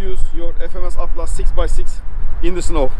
use your FMS Atlas 6x6 in the snow.